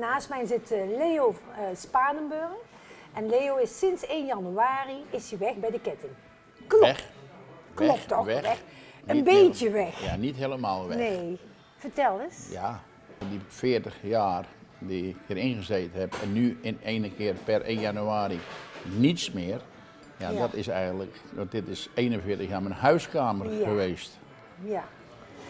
Naast mij zit eh, Leo uh, Spanenburg. En Leo is sinds 1 januari is hij weg bij de ketting. Klopt. Weg. Klopt weg, toch? Weg. Een beetje weg. Ja, niet helemaal weg. Nee. Vertel eens. Ja, die 40 jaar die ik erin gezeten heb en nu in ene keer per 1 januari niets meer. Ja, Ja. dat is eigenlijk, want dit is 41 jaar mijn huiskamer Ja. geweest. Ja.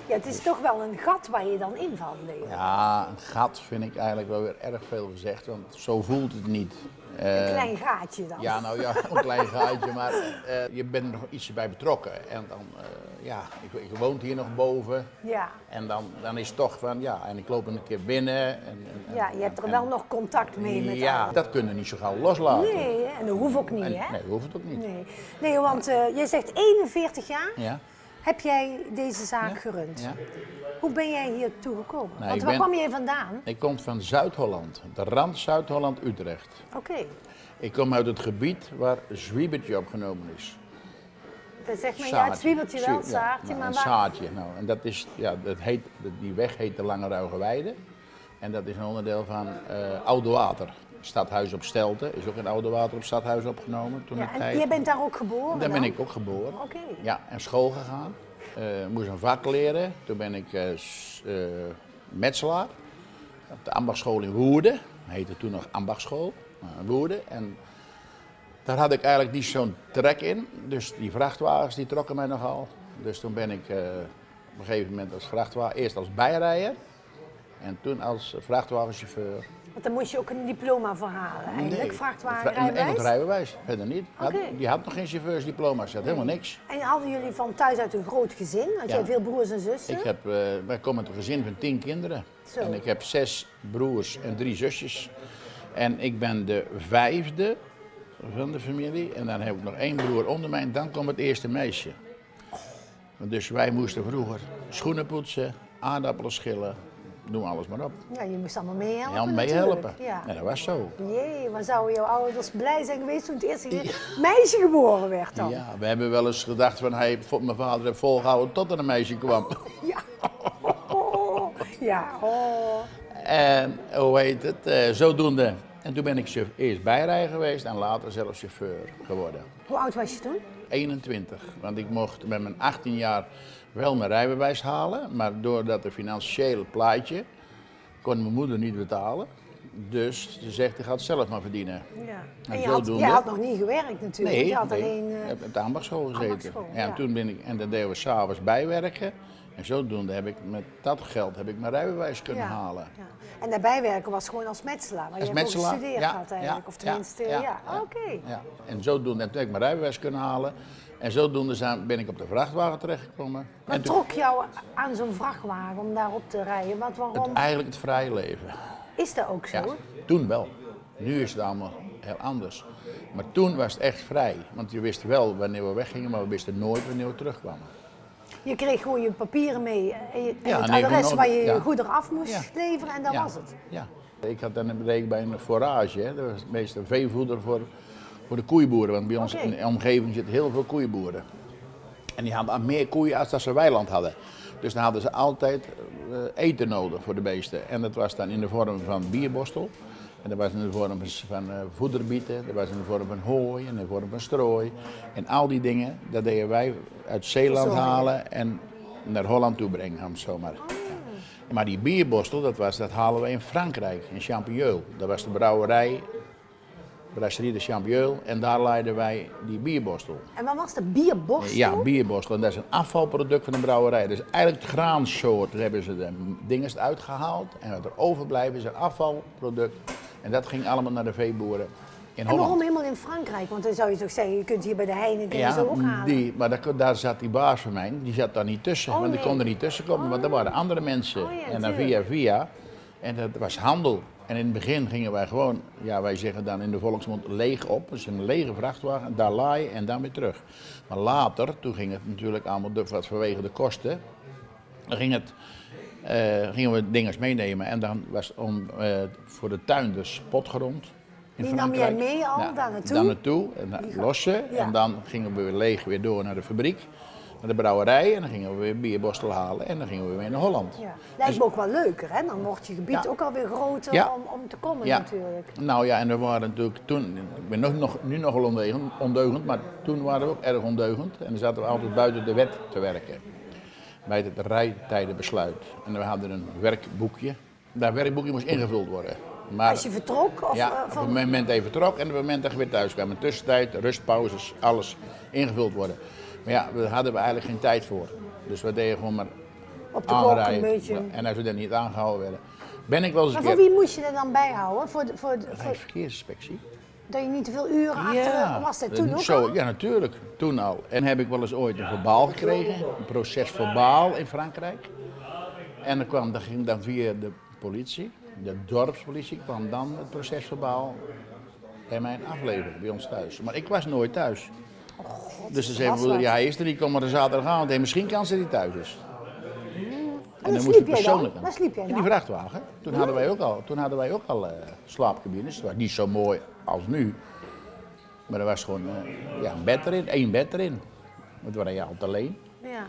Ja, het is toch wel een gat waar je dan invalt, Leo. Ja, een gat vind ik eigenlijk wel weer erg veel gezegd, want zo voelt het niet. Een Eh, klein gaatje dan. Ja, nou ja, een klein gaatje, maar eh, je bent er nog iets bij betrokken. En dan, eh, ja, ik, ik woon hier nog boven. Ja. En dan, dan is het toch van, ja, en ik loop een keer binnen. En, en- Ja, je hebt er en- wel nog contact mee met Ja, dat kunnen we niet zo gauw loslaten. Nee, en dat hoeft ook niet, hè? nee, dat hoeft het ook niet. Nee. Nee, want jij zegt 41 jaar Ja. Heb jij deze zaak Ja. gerund. Ja. Hoe ben jij hier toegekomen? Nou, want waar ben- kwam je vandaan? Ik kom van Zuid-Holland, de rand Zuid-Holland-Utrecht. Oké, Ik kom uit het gebied waar Zwiebertje opgenomen is. dat zegt men ja, het zwiebeltje wel, Zwie- zaartje, nou, maar een waar... zaadje. Nou, en dat is, ja, dat heet, die weg heet de Lange Ruige Weide. En dat is een onderdeel van eh Oude Water. Stadhuis op Stelten is ook in Oude Water op Stadhuis opgenomen toen Ja, tijd. jij bent daar ook geboren Daar ben ik ook geboren. Oké. Ja, en school gegaan. Eh, moest een vak leren. Toen ben ik eh, metselaar. Op de ambachtschool in Woerden. Heette toen nog ambachtschool. Woerden. En daar had ik eigenlijk niet zo'n trek in. Dus die vrachtwagens die trokken mij nogal. Dus toen ben ik op een gegeven moment als vrachtwagen, eerst als bijrijder. En toen als vrachtwagenchauffeur. Want dan moest je ook een diploma voor halen, eigenlijk, Vra- vrachtwagenrijbewijs. En het rijbewijs, verder niet. Had-. Die had nog geen chauffeursdiploma's, had helemaal niks. En hadden jullie van thuis uit een groot gezin? Had Ja. jij veel broers en zussen? Ik heb, eh, wij komen uit een gezin van tien kinderen. Zo. En ik heb zes broers en drie zusjes. En ik ben de vijfde van de familie. En dan heb ik nog één broer onder mij en dan komt het eerste meisje. Dus wij moesten vroeger schoenen poetsen, aardappelen schillen, noem alles maar op. Ja, je moest allemaal meehelpen Ja, meehelpen. Ja. Ja, dat was zo. Jee, maar zouden jouw ouders blij zijn geweest toen het eerste meisje geboren werd dan? Ja, we hebben wel eens gedacht van, hij, mijn vader heeft volgehouden tot er een meisje kwam. Ja. Oh, ja, oh. En hoe heet het, eh, zodoende. En toen ben ik eerst bijrijder geweest en later zelf chauffeur geworden. Hoe oud was je toen? 21, want ik mocht met mijn 18 jaar wel mijn rijbewijs halen, maar doordat het financiële plaatje kon mijn moeder niet betalen. Dus ze zegt, ik ga het zelf maar verdienen. Ja. En En je had, je nog niet gewerkt natuurlijk. Nee, je had nee, alleen... ik eh, heb op de ambachtschool gezeten. ambachtschool, ja, en toen ben ik, en dan deden we s'avonds bijwerken. En zodoende heb ik met dat geld heb ik mijn rijbewijs kunnen ja, halen. ja. En daarbij werken was gewoon als metselaar, waar Als je hebt ook metselaar, gestudeerd ja, eigenlijk. of tenminste, ja. ja, ja, ja. Oké. Ja. En zodoende heb ik mijn rijbewijs kunnen halen. En zodoende zijn, ben ik op de vrachtwagen terechtgekomen. Wat toen, trok jou aan zo'n vrachtwagen om daarop te rijden? Wat, waarom? het, eigenlijk het vrije leven. Is dat ook zo? Ja, toen wel. Nu is het allemaal heel anders. Maar toen was het echt vrij. Want je wist wel wanneer we weggingen, maar we wisten nooit wanneer we terugkwamen. Je kreeg gewoon je papieren mee en, je, en Ja, het nee, adres waar je je goederen af moest leveren en dat was het. Ja. Ik had dan een bij een forage. Hè. Dat was meestal veevoeder voor, voor de koeiboeren. Want bij ons in de omgeving zitten heel veel koeiboeren. En die hadden meer koeien als dat ze weiland hadden. Dus dan hadden ze altijd eh, eten nodig voor de beesten. En dat was dan in de vorm van bierbostel. En dat was in de vorm van eh, voederbieten, dat was in de vorm van hooi, in de vorm van strooi. En al die dingen, dat deden wij uit Zeeland halen en naar Holland toe brengen, om het zo maar. Ja. Maar die bierbostel, dat, was, dat halen we in Frankrijk, in Champigneul. Dat was de brouwerij, Brasserie de Champigneul. En daar leiden wij die bierbostel. En wat was de bierborstel? Ja, bierborstel. En dat is een afvalproduct van de brouwerij. Dus eigenlijk het graansoort, daar hebben ze de dingen uitgehaald. En wat er overblijft is een afvalproduct. En dat ging allemaal naar de veeboeren in En Holland. waarom helemaal in Frankrijk? Want dan zou je toch zeggen, je kunt hier bij de Heineken en zo ook halen. die, maar daar, daar zat die baas van mij, die zat daar niet tussen. Oh, want die kon er niet tussen komen, want er waren andere mensen. Oh, ja, en dan via via. En dat was handel. En in het begin gingen wij gewoon, ja wij zeggen dan in de volksmond leeg op. Dus een lege vrachtwagen, daar laaien en dan weer terug. Maar later, toen ging het natuurlijk allemaal wat vanwege de kosten. Dan ging het, gingen we dingen meenemen. En dan was om, eh, voor de tuin de spotgrond. in Die nam jij mee al Ja, daar naartoe? Daar naartoe, en dan lossen. Ja. En dan gingen we weer leeg weer door naar de fabriek. naar de brouwerij en dan gingen we weer bierbostel halen en dan gingen we weer naar Holland. Ja. Lijkt me ook wel leuker, hè? Dan wordt je gebied Ja. ook alweer groter Ja. om, om te komen Ja. natuurlijk. Nou ja, en we waren natuurlijk toen, ik ben nog, nog, nu nogal ondeugend, ondeugend, maar toen waren we ook erg ondeugend. En dan zaten we altijd buiten de wet te werken. Bij het rijtijdenbesluit. En we hadden een werkboekje. Dat werkboekje moest ingevuld worden. Maar, Als je vertrok of ja, eh, op van... het moment even vertrok en op het moment dat je weer thuis kwam. In tussentijd, rustpauzes, alles ingevuld worden. Maar ja, daar hadden we eigenlijk geen tijd voor. Dus we deden gewoon maar op de klok een aanrijden. beetje. En als we dan niet aangehouden werden, ben ik wel eens een Maar voor keer... wie moest je er dan bijhouden? Voor, de- voor, de- voor. Dat je niet te veel uren achter... Was dat toen ook zo, al? Ja, natuurlijk. Toen al. En heb ik wel eens ooit een verbaal gekregen. Een proces verbaal in Frankrijk. En dan kwam, dat ging dan via de politie. De dorpspolitie kwam dan het proces verbaal bij mij afleveren, bij ons thuis. Maar ik was nooit thuis. dus dan zei mijn was moeder, wat. ja, hij is er niet, kom maar een zaterdagavond. En misschien kan ze niet thuis is. En dan moest ik dan? persoonlijk aan. Waar sliep jij In die dan? vrachtwagen. Toen hadden wij ook al, toen hadden wij ook al eh, slaapcabines. Het was niet zo mooi als nu. Maar er was gewoon eh, ja, een bed erin, één bed erin. Want we waren altijd alleen. Ja.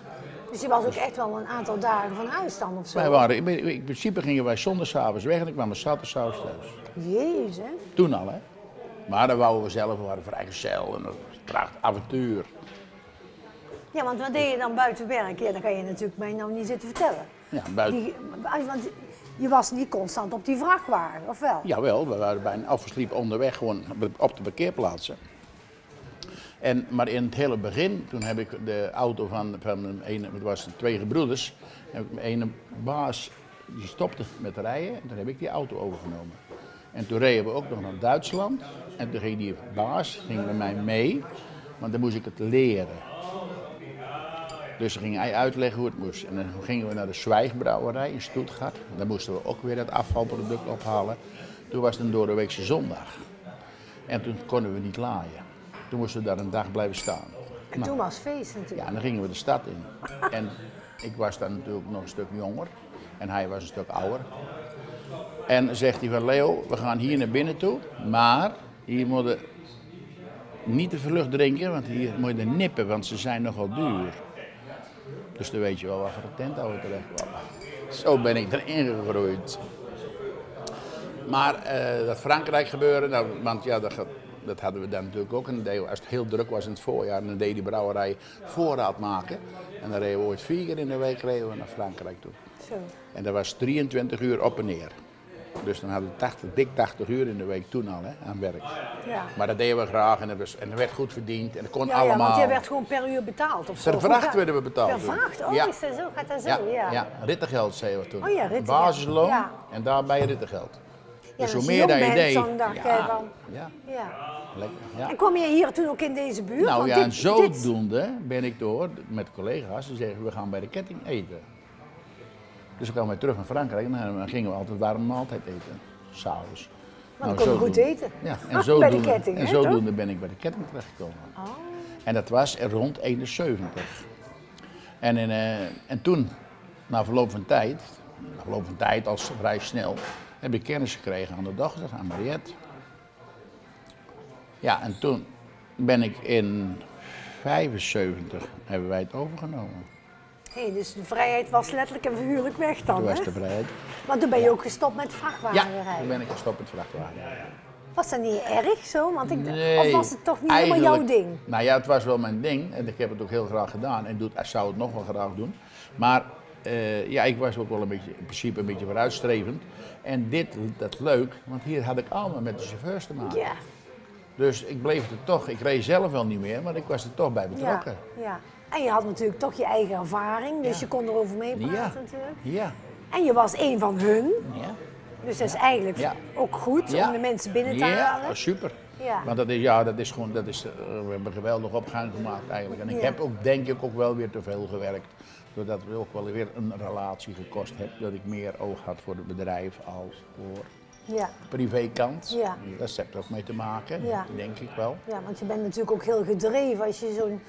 Dus je was ook echt wel een aantal dagen van huis dan of zo? Wij waren, in, in principe gingen wij zondagsavonds weg en dan kwamen we zaterdagsavonds thuis. Jezus. Toen al, hè. Maar dan wouden we zelf, we waren vrijgezel en dat was een prachtig avontuur. Ja, want wat deed je dan buiten werk? Ja, dan kan je natuurlijk mij nou niet zitten vertellen. Ja, buiten, Die, want je was niet constant op die vrachtwagen, of wel? Jawel, we waren bijna afgesliepen onderweg, gewoon op de parkeerplaatsen. En, maar in het hele begin, toen heb ik de auto van, van een ene, het was twee gebroeders, heb ik mijn ene baas, die stopte met rijden en toen heb ik die auto overgenomen. En toen reden we ook nog naar Duitsland en toen ging die baas ging met mij mee, want dan moest ik het leren. Dus dan ging hij uitleggen hoe het moest. En dan gingen we naar de Zwijgbrouwerij in Stuttgart. Dan moesten we ook weer het afvalproduct ophalen. Toen was het een doordeweekse zondag. En toen konden we niet laaien. Toen moesten we daar een dag blijven staan. En toen was feest natuurlijk. Ja, en dan gingen we de stad in. En ik was dan natuurlijk nog een stuk jonger. En hij was een stuk ouder. En dan zegt hij van Leo, we gaan hier naar binnen toe. Maar hier moet je niet te veel lucht drinken, want hier moet je nippen, want ze zijn nogal duur. Dus dan weet je wel waar voor de tent over terecht kwam. Zo ben ik erin gegroeid. Maar eh, dat Frankrijk gebeuren, nou, want ja, dat, dat hadden we dan natuurlijk ook. En dan deden we- als het heel druk was in het voorjaar, dan deed die brouwerij voorraad maken. En dan reden we ooit vier keer in de week reden we naar Frankrijk toe. Zo. En dat was 23 uur op en neer. Dus dan hadden we 80, dik 80 uur in de week toen al hè, aan werk. Ja. Maar dat deden we graag en dat, was, en dat werd goed verdiend en dat kon Ja, ja, allemaal. want jij werd gewoon per uur betaald of zo. Per vracht werden we betaald Per vracht? Oh, Ja. is dat zo? Gaat dat zo? ja, Ja. ja. rittengeld zeiden we toen. Oh ja, rittengeld. Basisloon Ja. en daarbij rittengeld. Ja, dus hoe je meer dat jong je deed. dan van- ja, Ja. lekker. Ja. En kwam je hier toen ook in deze buurt? Nou Want ja, dit- en dit- zodoende ben ik door met collega's die zeggen we gaan bij de ketting eten. Dus dan kwamen we terug naar Frankrijk en dan gingen we altijd warme maaltijd eten, s'avonds. Want dan kon je goed eten. Ja, Bij en de zodoende, ketting, en zodoende ben ik bij de ketting terechtgekomen. Oh. En dat was er rond 71. En, in, eh, en toen, na verloop van tijd, na verloop van tijd, als vrij snel, heb ik kennis gekregen aan de dochter, aan Mariette. Ja, en toen ben ik in 75, hebben wij het overgenomen. Hey, dus de vrijheid was letterlijk en figuurlijk weg dan, Toen was de vrijheid. Want toen ben je ook gestopt met Ja, vrachtwagenrijden. toen ben ik gestopt met vrachtwagen. Was dat niet erg zo? Want ik, Nee, of was het toch niet helemaal jouw ding? Nou ja, het was wel mijn ding en ik heb het ook heel graag gedaan en doe, zou het nog wel graag doen. Maar eh, ja, ik was ook wel een beetje, in principe een beetje vooruitstrevend. En dit, dat leuk, want hier had ik allemaal met de chauffeurs te maken. Ja, Dus ik bleef er toch, ik reed zelf wel niet meer, maar ik was er toch bij ja, betrokken. ja. En je had natuurlijk toch je eigen ervaring, dus Ja. je kon erover meepraten Ja. natuurlijk. Ja, En je was een van hun, ja. dus dat is eigenlijk Ja. ook goed Ja. om de mensen binnen te Ja, halen. super. Ja. Want dat is, ja, dat is gewoon, dat is, eh, we hebben een geweldige opgang gemaakt eigenlijk. En ik Ja. heb ook, denk ik, ook wel weer te veel gewerkt. Doordat we ook wel weer een relatie gekost heb. Dat ik meer oog had voor het bedrijf als voor Ja. de privékant. Ja. Dat heeft ook mee te maken, Ja. denk ik wel. ja, want je bent natuurlijk ook heel gedreven als je zo'n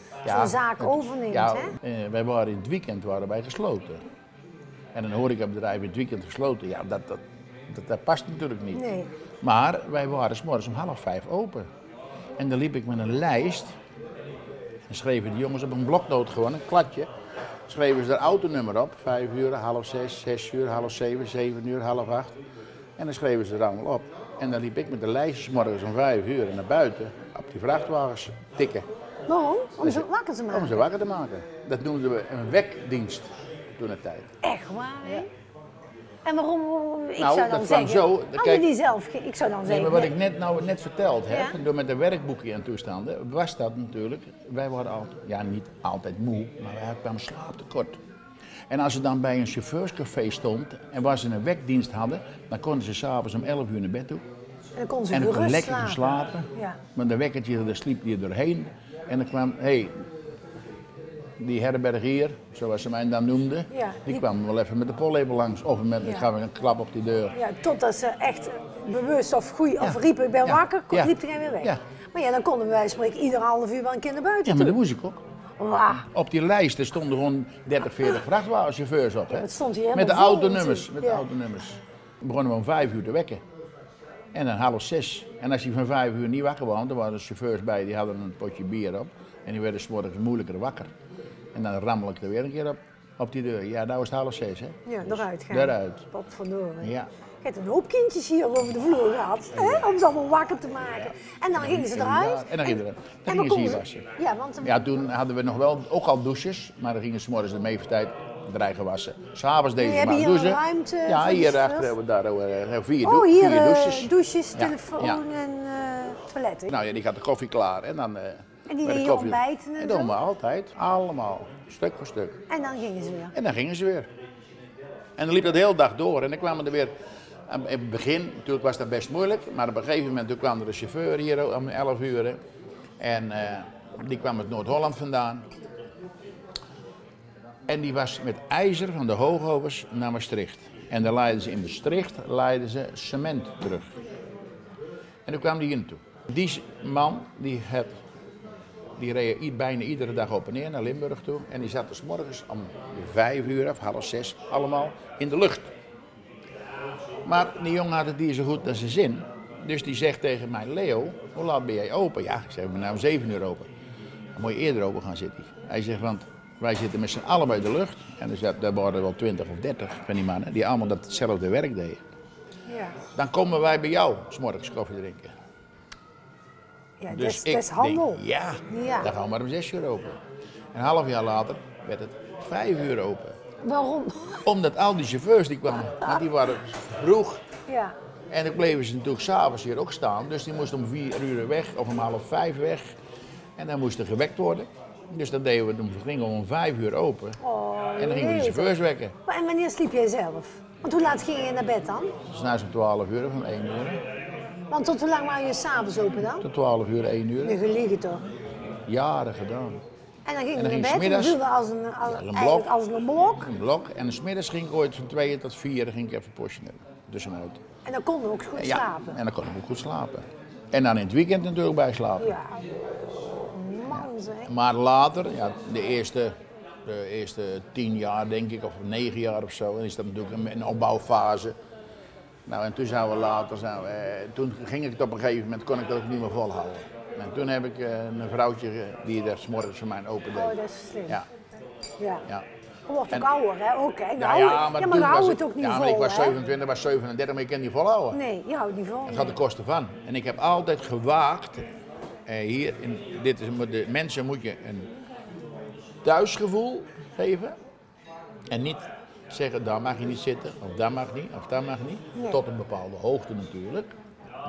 zaak het- overneemt. Ja, hè? eh, wij waren in het weekend waren wij gesloten. En een horecabedrijf in het weekend gesloten, ja, dat, dat, dat, dat past natuurlijk niet. Nee. Maar wij waren s morgens om half vijf open. En dan liep ik met een lijst. En schreven die jongens op een bloknoot gewoon, een kladje. Schreven ze er autonummer op. Vijf uur, half zes, zes uur, half zeven, zeven uur, half acht. En dan schreven ze er allemaal op. En dan liep ik met de lijstjes morgens om vijf uur naar buiten op die vrachtwagens tikken. Waarom? Om ze wakker te Om maken. ze wakker te maken. Dat noemden we een wekdienst toen de tijd. Echt waar? En waarom? Ik Nou, zou dan dat zeggen, zo, hadden kijk- die zelf, ik zou dan Nee, zeggen, maar wat ik net, nou, net verteld heb, Ja. door met de werkboekje en toestanden, was dat natuurlijk, wij waren altijd, ja niet altijd moe, maar wij kwamen slaaptekort. En als ze dan bij een chauffeurscafé stond en waar ze een wekdienst hadden, dan konden ze s'avonds om 11 uur naar bed toe. en dan kon ze En dan kon gerust lekker slapen. slapen. Ja. Maar de wekkertje, daar sliep je doorheen. En dan kwam, hé, hey, die herbergier, zoals ze mij dan noemden, Ja, die, die- kwam wel even met de pollepel langs. Of met, Ja. ik gaf een klap op die deur. Ja, totdat ze echt bewust of goeie, of Ja. riepen, ik ben wakker, liep hij weer weg. Ja. Maar ja, dan konden wij spreken ieder half uur wel een keer naar buiten Ja, maar dat moest ik ook. Op die lijsten stonden gewoon 30, 40 vrachtwagenchauffeurs op. Hè? het stond hier met de autonummers. natuurlijk. Met de Ja. autonummers. We begonnen we om 5 uur te wekken. En dan half zes. En als je van 5 uur niet wakker was, dan waren er chauffeurs bij die hadden een potje bier op. En die werden 's morgens moeilijker wakker. En dan rammel ik er weer een keer op, op die deur. Ja, nou is het half zes, hè? Ja, eruit gaan. Wat verdorie. Ja. Je hebt een hoop kindjes hier over de vloer gehad, hè, om ze allemaal wakker te maken. En dan gingen ze eruit. En dan gingen ze- dan en gingen ze hier wassen. Ja, want Ja, toen hadden we nog wel ook al douches, maar dan gingen ze morgens de meeste tijd dreigen wassen. S'avonds deden ze maar hier een douchen. ruimte Ja, voor de hier chauffeurs? achter hebben we daar eh, vier, Oh, hier vier eh, douches. douches, telefoon ja. en eh, toiletten. Nou ja, die gaat de koffie klaar en dan... En die deden koffie- ontbijten en doen we altijd, allemaal, stuk voor stuk. En dan gingen ze weer. En dan gingen ze weer. En dan liep dat de hele dag door en dan kwamen er weer... In het begin, was dat best moeilijk, maar op een gegeven moment kwam er een chauffeur hier om 11 uur. En eh, die kwam uit Noord-Holland vandaan. En die was met ijzer van de hoogovens naar Maastricht. En dan leidden ze in Maastricht leidden ze cement terug. En toen kwam die hier naartoe. Die man die, die reed bijna iedere dag op en neer naar Limburg toe. En die zat dus morgens om vijf uur of half zes allemaal in de lucht. Maar die jongen had het niet zo goed naar zijn zin. Dus die zegt tegen mij, Leo, hoe laat ben jij open? Ja, ik zeg, ben nou om zeven uur open. Dan moet je eerder open gaan zitten. Hij zegt, want wij zitten met z'n allen bij de lucht. En er zat- daar waren er wel twintig of dertig van die mannen die allemaal datzelfde werk deden. Ja, Dan komen wij bij jou, s morgens koffie drinken. ja dat, Dus is, ik handel. denk, ja, Ja. dan gaan we maar om zes uur open. Een half jaar later werd het vijf uur open. Waarom? Omdat al die chauffeurs die kwamen, want die waren vroeg. Ja. En dan bleven ze natuurlijk s'avonds hier ook staan. Dus die moesten om vier uur weg of om half vijf weg. En dan moest er gewekt worden. Dus dat deden we, dan gingen we om vijf uur open. Oh, En dan gingen we de chauffeurs wekken. Maar En wanneer sliep jij zelf? Want hoe laat ging je naar bed dan? Dus na zo'n 12 uur of om 1 uur. Want tot hoe lang waren je s'avonds open dan? Tot 12 uur, 1 uur. Nu geliegen toch? Jaren gedaan. En dan ging En dan naar bed en viel als een, als, Ja, een blok. als een blok. Een blok. En smiddags ging ik ooit van 2 tot 4 dan ging ik even postje nemen. Tussenuit. En dan konden we ook goed Ja, slapen. en dan kon ik ook goed slapen. En dan in het weekend natuurlijk bijslapen. Ja. Man zeg. Maar later, ja, de eerste, de eerste tien jaar denk ik, of negen jaar of zo, dan is dat natuurlijk een, een opbouwfase. Nou, en toen zijn we later, zijn we, eh, toen ging ik het op een gegeven moment, kon ik dat ook niet meer volhouden. En toen heb ik eh, een vrouwtje eh, die daar 's morgens voor mij open deed. Oh, dat is slim. Ja, Ja. ja. Je wordt ook ouder, hè? Ook, hè? Ja, ja, maar, ja, maar je het ook niet ja, vol, maar ik was hè? 27, was 37, maar ik kan niet volhouden. Nee, je houdt niet vol. Het gaat de kosten van. En ik heb altijd gewaagd, eh, hier, in, dit is, de mensen moet je een thuisgevoel geven. En niet zeggen, daar mag je niet zitten, of daar mag niet, of daar mag niet. Nee. Tot een bepaalde hoogte natuurlijk.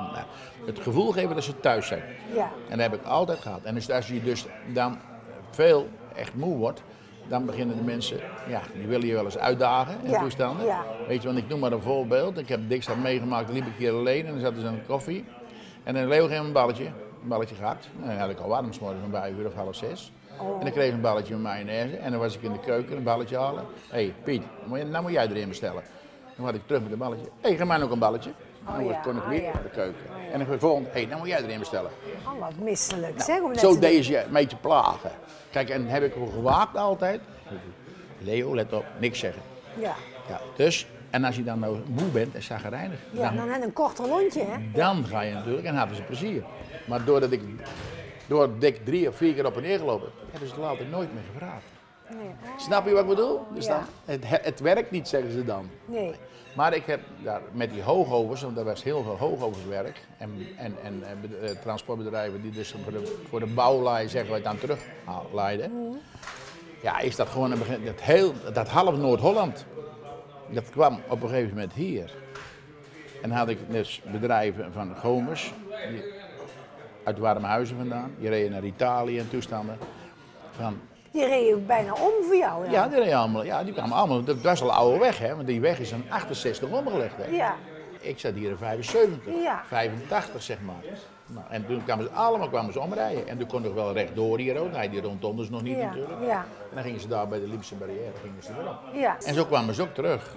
Nou, het gevoel geven dat ze thuis zijn. Ja. En dat heb ik altijd gehad. En dus als je dus dan veel echt moe wordt, dan beginnen de mensen, ja, die willen je wel eens uitdagen in Ja, toestanden. ja. Weet je, want ik noem maar een voorbeeld. Ik heb Dikstad meegemaakt, liep ik hier alleen en dan zaten ze aan de koffie. En dan Leo geef me een balletje, een balletje gehad. En dan had ik al warm, om vijf uur of half zes. En dan kreeg ik een balletje met mayonaise en dan was ik in de keuken een balletje halen. Hé hey, Piet, nou moet jij erin bestellen. Dan had ik terug met een balletje. Hé, hey, geef mij nog een balletje. Dan ja, kon ik oh weer ja. naar de keuken. En dan volgende, hé, hey, nou moet jij erin bestellen. Oh, wat misselijk, zeg. Om Nou, Zo te doen. deed ze je een beetje plagen. Kijk, en heb ik ervoor gewaakt altijd. Leo, let op, niks zeggen. Ja. Ja, dus, en als je dan nou moe bent en zagrijnig, Ja, dan, dan had een korter lontje, hè? dan ga je natuurlijk en hadden ze plezier. Maar doordat ik door dik drie of vier keer op en neer gelopen. Hebben ze het later nooit meer gevraagd. Nee. Snap je wat ik bedoel? Dus Ja. dan, het, het werkt niet, zeggen ze dan. Nee. Maar ik heb daar met die hoogovers, want er was heel veel hoogoverswerk. En, en, en eh, bed- eh, transportbedrijven die dus voor de, voor de bouwlijn zeggen wij dan terug leiden. Ja, is dat gewoon een begin. Dat, heel, dat half Noord-Holland. Dat kwam op een gegeven moment hier. En had ik dus bedrijven van Gomers, die uit Warmhuizen vandaan. Die reden naar Italië en toestanden. Van, Die reden ook bijna om voor jou. dan. ja, die, reden allemaal, ja, die kwamen allemaal. Dat was al een oude weg, hè? Want die weg is in 68 omgelegd. Hè? Ja. Ik zat hier in 75, Ja. 85 zeg maar. Nou, en toen kwamen ze allemaal kwamen ze omrijden. En toen kon ik wel rechtdoor hier ook. Nee, die rondom dus nog niet Ja. natuurlijk. Ja. En dan gingen ze daar bij de Liepse barrière gingen ze erop. Ja. En zo kwamen ze ook terug.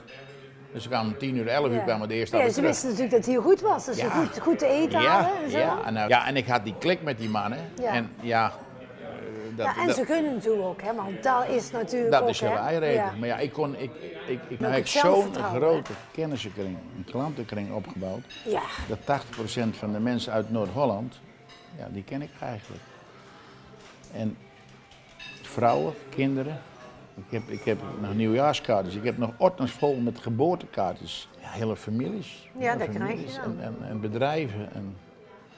Dus ze kwamen om 10 uur, 11 uur kwamen de eerste Ja, ze terug. wisten natuurlijk dat het hier goed was. Dat ze goed, goed te eten ja, hadden en zo. ja, en, nou, ja, en ik had die klik met die mannen. Ja. En ja, dat, Ja, en dat, ze gunnen natuurlijk ook, hè, want dat is natuurlijk dat ook, is hè. eieren. Ja. Maar ja, ik kon, ik, ik, ik, nou, zo'n grote kennissenkring, een klantenkring opgebouwd. Ja. Dat 80% van de mensen uit Noord-Holland, ja, die ken ik eigenlijk. En vrouwen, kinderen. Ik heb, ik heb nog nieuwjaarskaartjes. Ik heb nog ordners vol met geboortekaartjes. Ja, hele families. Ja, Hele dat krijg je. En, en, en bedrijven. En,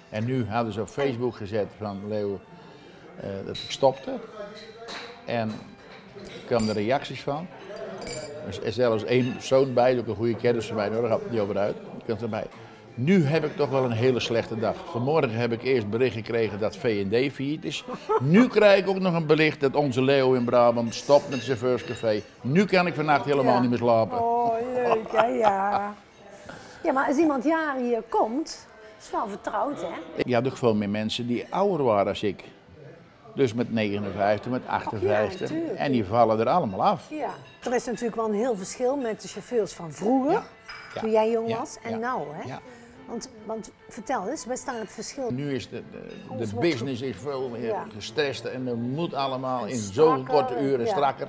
en nu hadden ze op Facebook gezet van Leo dat ik stopte. En er kwamen er reacties van. Er is zelfs één persoon bij, die ook een goede kennis van mij, daar gaat het niet over uit. Erbij. Nu heb ik toch wel een hele slechte dag. Vanmorgen heb ik eerst bericht gekregen dat V&D failliet is. Nu krijg ik ook nog een bericht dat onze Leo in Brabant stopt met zijn chauffeurscafé. Nu kan ik vannacht helemaal Ja. niet meer slapen. Oh, leuk, hè, ja. Ja, maar als iemand jaren hier komt, is wel vertrouwd, hè? Je had ook veel meer mensen die ouder waren als ik. Dus met 59, met 58. tuurlijk. en die vallen er allemaal af. Ja. Er is natuurlijk wel een heel verschil met de chauffeurs van vroeger, Ja. Ja. toen jij jong was, en nou, hè? Ja. Want, want vertel eens, waar staat het verschil? Nu is de, de, de business is veel meer gestrest en er moet allemaal in zo'n korte uren strakker.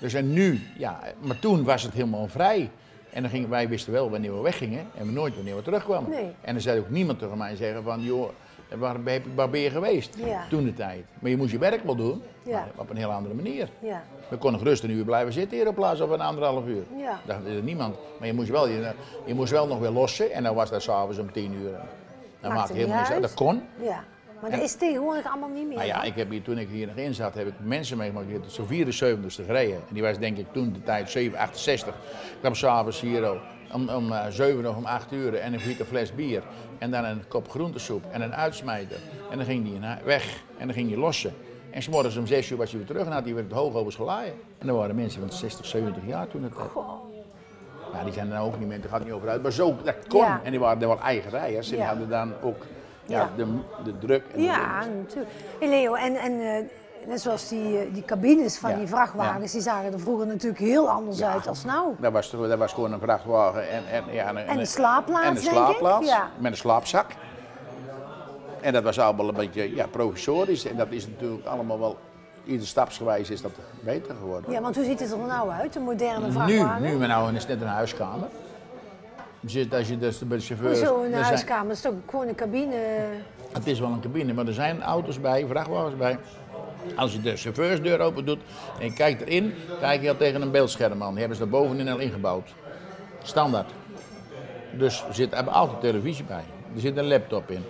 Dus en nu, ja, maar toen was het helemaal vrij. En dan gingen, wij wisten wel wanneer we weggingen en we nooit wanneer we terugkwamen. Nee. En er zei ook niemand tegen mij zeggen van, joh, waar, heb ik- waar ben je geweest? Ja. Toen de tijd. Maar je moest je werk wel doen, Ja. op een heel andere manier. Ja. We konden gerust een uur blijven zitten hier op plaats van een anderhalf uur. Ja. Dat is er niemand. Maar je moest wel, je, je moest wel nog weer lossen en dan was dat s'avonds om tien uur. Dat maakt het helemaal niet uit. Dat kon. Ja. Maar dat is tegenwoordig allemaal niet meer. Nou ja, ik heb hier, toen ik hier nog in zat, heb ik mensen meegemaakt die zo'n 74ste gereden. En die was denk ik toen de tijd 7, 68. Ik kwam s'avonds hier ook om, om eh, 7 of om 8 uur en een een fles bier. En dan een kop groentesoep en een uitsmijter. En dan ging die naar- weg en dan ging je lossen. En s'morgens om 6 uur was je weer terug en had hij weer het hoogovers gelaaien. En dan waren mensen van 60, 70 jaar toen het. Ja, die zijn er ook niet meer, daar gaat niet over uit. Maar zo, dat kon. Ja. En die waren wel eigen rijers. En die Ja. hadden dan ook ja. De, de druk. En de Ja, natuurlijk. Hey Leo, en, en eh, net zoals die, eh, die cabines van Ja, die vrachtwagens, die zagen er vroeger natuurlijk heel anders Ja. uit als nou. Dat was, dat was gewoon een vrachtwagen en, en, ja, En een slaapplaats, en een slaapplaats met een slaapzak. En dat was allemaal een beetje ja, provisorisch. En dat is natuurlijk allemaal wel, ieder stapsgewijs is dat beter geworden. Ja, want hoe ziet het er nou uit, een moderne nu, vrachtwagen? nu, maar nou is het net een huiskamer. Dus als je dus bij de chauffeur... Hoezo een er huiskamer? is toch gewoon een cabine? Het is wel een cabine, maar er zijn auto's bij, vrachtwagens bij. Als je de chauffeursdeur open doet en je kijkt erin, kijk je al tegen een beeldscherm aan. Die hebben ze er bovenin al ingebouwd. Standaard. Dus er zit, hebben altijd televisie bij. Er zit een laptop in.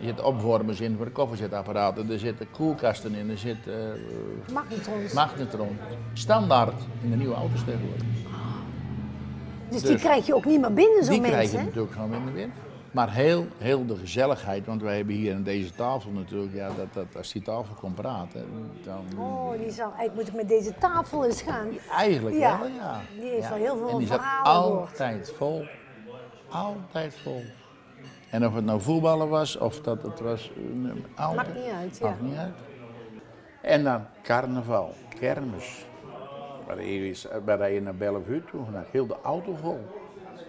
Er zitten opwarmers in voor de koffiezetapparaten. Er zitten koelkasten in. Er zit eh Magnetrons. magnetron. Standaard in de nieuwe auto's tegenwoordig. Dus die dus- krijg je ook niet meer binnen, zo'n Die krijg mensen. je natuurlijk gewoon minder weer. Maar heel, heel de gezelligheid, want wij hebben hier aan deze tafel natuurlijk, ja, dat, dat, als die tafel komt praten, dan Oh, die zal, eigenlijk moet ik met deze tafel eens gaan. eigenlijk Ja, wel, ja. die heeft ja. wel heel veel En die verhalen gehoord. altijd vol. Altijd vol. En of het nou voetballen was, of dat het was... eh, altijd. Maakt niet uit, ja. Maakt niet uit. En dan carnaval, kermis. Waar je, is- je naar Bellevue toe, dan heel de auto vol.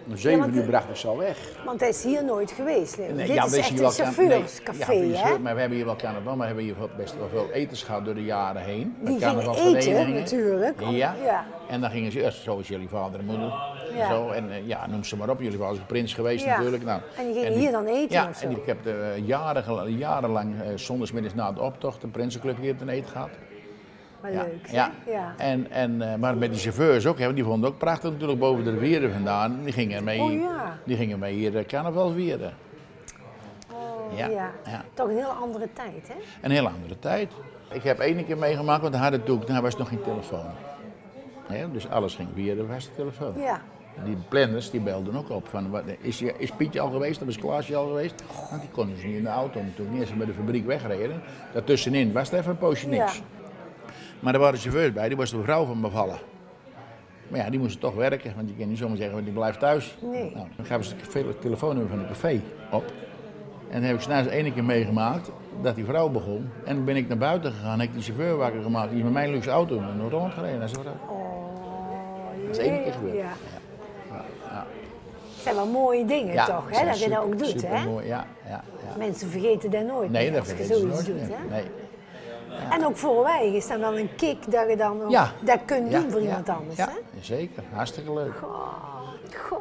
Om zeven uur bracht ik ze al weg. Want hij is hier nooit geweest. Nee, Dit ja, is echt een chauffeurscafé, nee, ja, hè? Maar we hebben hier wel carnaval, maar we hebben hier best wel veel etens gehad door de jaren heen. Die gingen eten, natuurlijk. Ja. Ja. En dan gingen ze eerst, zoals jullie vader en moeder, Ja. Zo, en eh, ja, noem ze maar op. Jullie waren als prins geweest natuurlijk. Nou, En die gingen hier dan eten Ja, en ik heb eh, jaren, jarenlang eh zondagsmiddags na de optocht de Prinsenclub hier ten eten gehad. Maar Ja, leuk. ja. ja. En, en, eh, maar met die chauffeurs ook, hè, die vonden het ook prachtig natuurlijk boven de rivieren vandaan. Die gingen mee, Oh ja. die gingen mee hier eh, carnaval vieren. Oh, Ja, ja. ja. Toch een heel andere tijd, hè? Een heel andere tijd. Ik heb één keer meegemaakt, want daar hadden toen, daar was nog geen telefoon. Hè, dus alles ging via de telefoon. Ja. Die planners die belden ook op van, wat, is, je, is Pietje al geweest of is Klaasje al geweest? Want die konden ze niet in de auto als ze bij de fabriek wegreden. Daartussenin was er even een poosje niks. Ja. Maar er waren chauffeurs bij, die was de vrouw van bevallen. Maar ja, die moesten toch werken, want je kan niet zomaar zeggen, die blijft thuis. Nee. Nou, dan gaven ze het telefoonnummer van een café op. En dan heb ik s'nachts één keer meegemaakt dat die vrouw begon. En dan ben ik naar buiten gegaan, heb ik die chauffeur wakker gemaakt. Die is met mijn luxe auto naar Noord-Holland gereden. naar zijn vrouw. Oh, Dat is één keer gebeurd. Ja. Het zijn wel mooie dingen toch, hè? Dat je dat ook doet, hè? Mooi, ja, ja, ja. Mensen vergeten dat nooit Nee, dat je zoiets nooit. doet, hè? Nee. En ook voor wij is dat wel een kick dat je dan ook Ja. dat kunt doen voor iemand anders, ja, hè? zeker. Hartstikke leuk. Goh.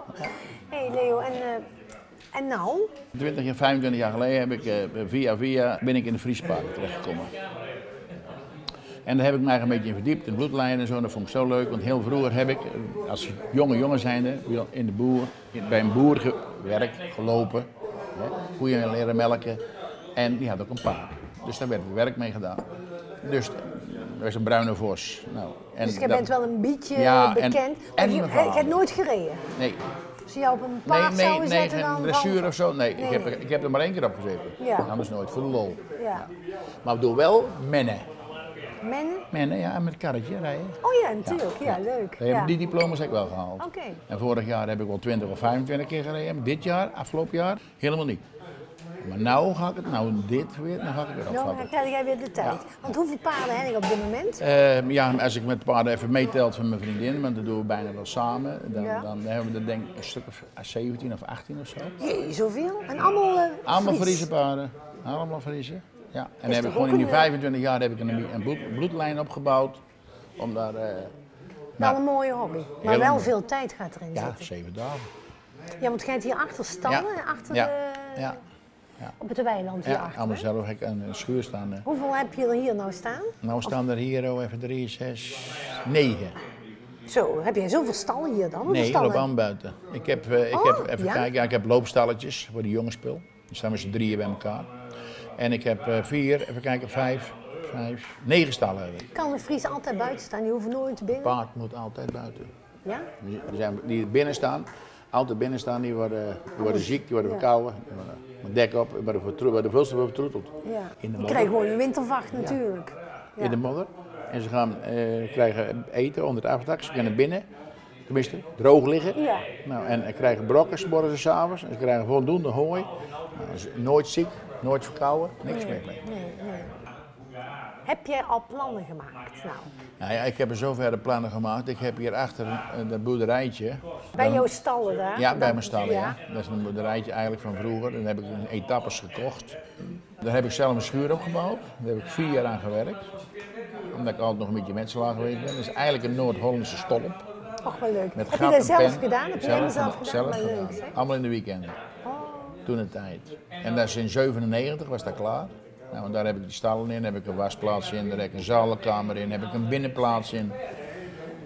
Hé hey Leo, en, eh, en nou? 20 en 25 jaar geleden heb ik, eh, via via ben ik in de Friespark terechtgekomen. En daar heb ik mij een beetje in verdiept, in bloedlijnen en zo. En dat vond ik zo leuk, want heel vroeger heb ik, eh, als jonge jongen zijnde, in de boer, bij een boer gewerkt, gelopen. Hè, koeien leren melken. En die had ook een paard. Dus daar werd werk mee gedaan. Dus dat was een bruine vos. Nou, en Dus je dat- bent wel een beetje Ja, en- bekend. en maar je, vader. hebt nooit gereden. Nee, Als je jou op een Nee, paard nee, nee, zetten geen dan... dressuur of zo. Nee, Nee, ik, heb, nee. er- ik heb er maar één keer op gezeten. Ja. Anders nooit, voor de lol. Ja. Maar ik doe wel mennen. Mennen? Mennen, ja, met karretje rijden. Oh ja, natuurlijk. Ja, leuk. Die, Ja. die diploma's heb ik wel gehaald. Oké. En vorig jaar heb ik wel 20 of 25 keer gereden. Dit jaar, afgelopen jaar, helemaal niet. Maar nou ga ik het, nou dit weer, dan ga ik het weer Nou, dan krijg jij weer de tijd. Want hoeveel paarden heb je op dit moment? Eh, ja, als ik met de paarden even meetelt van mijn vriendin, want dat doen we bijna wel samen, dan, Ja. dan hebben we er denk ik een stuk of 17 of 18 of zo. Jee, zoveel. En allemaal uh, Allemaal Friese paarden. Allemaal Friese. Ja. En dan heb ik gewoon in die een, eh, 25 jaar heb ik een, een bloed- bloedlijn opgebouwd. Om daar, eh, Wel een mooie hobby. Maar wel mooi. veel tijd gaat erin ja, zitten. zeven dagen. Ja, want jij hebt hier achter stallen, Ja. achter Ja. de, Ja, op het weiland hier ja allemaal zelf heb ik een schuur staan. Hoeveel heb je er hier nou staan? Nou staan er hier oh, even drie, zes, negen. Zo, heb jij zoveel stallen hier dan? Hoeveel Nee, stallen? buiten. Ik heb, eh, ik Oh, heb even ja? kijken, ja, ik heb loopstalletjes voor de jongenspul. Die staan met z'n drieën bij elkaar. En ik heb eh, vier, even kijken, vijf, vijf, negen stallen. Kan de Fries altijd buiten staan? Die hoeven nooit binnen? Paard moet altijd buiten. Ja? Die zijn, die binnen staan, altijd binnen staan, die worden, die worden ziek, die worden verkouden. Die worden met dek op, die worden vertro- worden veel te veel vertroeteld. Ja. In de modder. krijgt gewoon een wintervacht natuurlijk. Ja. In de modder. En ze gaan, eh, krijgen eten onder het afdak, ze kunnen binnen, tenminste droog liggen. Ja. Nou, en en krijgen brokken, s morgens en s avonds. En ze krijgen voldoende hooi. Nou, ze- nooit ziek, nooit verkouden, niks meer mee. Nee, nee. Heb jij al plannen gemaakt? Nou, Nou ja, ik heb er zoverre plannen gemaakt. Ik heb hier achter dat boerderijtje. bij jouw stallen daar? Ja, bij mijn stallen, ja. ja. Dat is een boerderijtje eigenlijk van vroeger. Dan heb ik in etappes gekocht. Daar heb ik zelf een schuur opgebouwd. Daar heb ik vier jaar aan gewerkt. Omdat ik altijd nog een beetje metselaar geweest ben. Dat is eigenlijk een Noord-Hollandse stolp. Och, wel leuk. Met heb je dat zelf pen. gedaan? Heb je hem zelf gedaan? Zelf leuk, gedaan. Allemaal in de weekenden. Oh. Toen een tijd. En dat is in 97 was dat klaar. Nou, en daar heb ik die stallen in, heb ik een wasplaats in, daar heb ik een zalenkamer in, heb ik een binnenplaats in.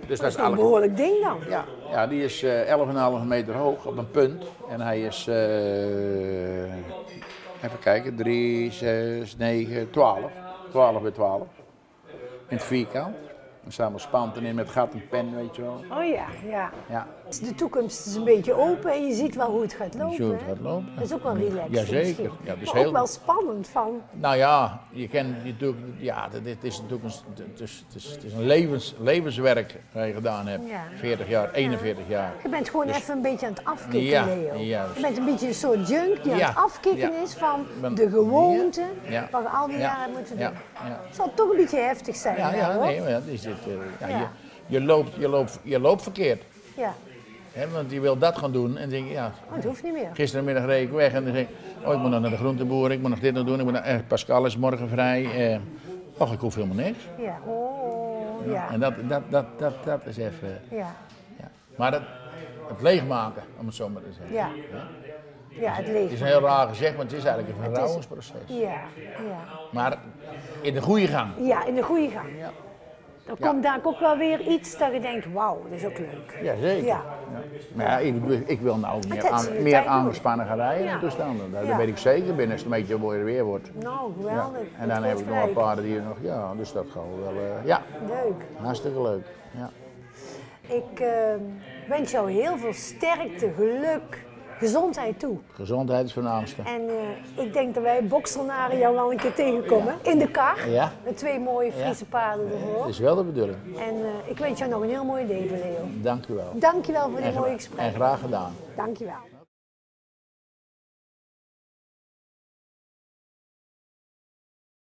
Dus dat is Een behoorlijk ding dan. Ja, ja, die is eh 11,5 meter hoog op een punt. En hij is, eh, even kijken, 3, 6, 9, 12. 12 bij 12. In het vierkant. Er staan wel spanten in met gat en pen, weet je wel. Oh ja, ja. Ja, De toekomst is een beetje open en je ziet wel hoe het gaat lopen. zo het gaat lopen. Dat is ook wel relaxed. Jazeker. Ja, dus maar heel- ook wel spannend van. Nou ja, je kent natuurlijk, ja, dit- is natuurlijk een, het is, het is, het is een levens, levenswerk dat je gedaan hebt. Ja. 40 jaar, 41 jaar. Je bent gewoon even een beetje aan het afkicken, Ja, Leo. juist. Je bent een beetje een soort junk die aan het afkicken is van Ben- de gewoonte wat we al die Ja, jaren moeten doen. Het zal toch een beetje heftig zijn. Ja, ja, nee, maar ja, is dit, ja, Ja. Je, je, loopt, je, loopt, je loopt verkeerd. Ja, Want je wil dat gaan doen en dan denk je, ja, oh, het hoeft niet meer. gisterenmiddag reed ik weg en dan denk ik, oh ik moet nog naar de groenteboer, ik moet nog dit nog doen, ik moet nog, eh, Pascal is morgen vrij. Eh, och, ik hoef helemaal niks. Ja, oh, ja. En dat, dat, dat, dat, dat is even, ja. ja. Maar dat, het leegmaken, om het zo maar te zeggen. Ja. Ja, het Het leeft. is een heel raar gezegd, maar het is eigenlijk een verrouwensproces. Ja, ja. Maar in de goede gang. ja, in de goede gang. Ja. Dan Ja. komt daar ook wel weer iets dat je denkt, wauw, dat is ook leuk. Ja, zeker. Ja. Maar ja, ik, ik wil nou ook meer, aan, meer aangespannen gaan rijden Ja. en toestanden. Dat, weet ik zeker binnen een beetje mooier weer wordt. Nou, geweldig. En dan heb ik nog een paar die nog, ja, dus dat gaat wel, eh, ja, Leuk. hartstikke leuk. Ja. Ik eh, wens jou heel veel sterkte, geluk, gezondheid toe. Gezondheid is voornaamste. En eh, ik denk dat wij bokselnaren jou wel een keer tegenkomen. In de kar. Ja. Met twee mooie Friese paarden ervoor. Dat is wel de bedoeling. En eh, ik wens jou nog een heel mooi leven, Leo. Dank u wel. Dankjewel voor dit mooie gesprek. en graag gedaan. Dankjewel.